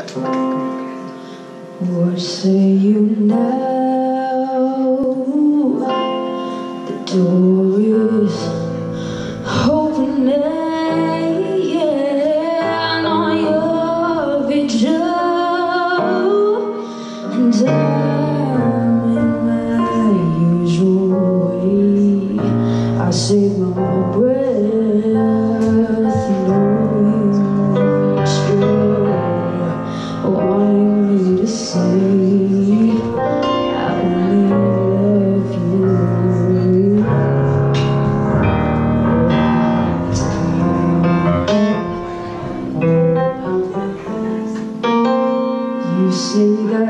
What say you now? The door is opening, yeah, on your vigil, and I'm in my usual way. I save my breath,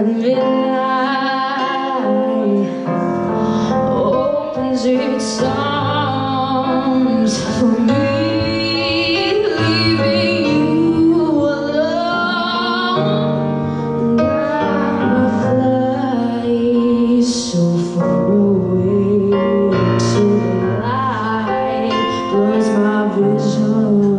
midnight opens its arms for me. vision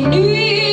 continue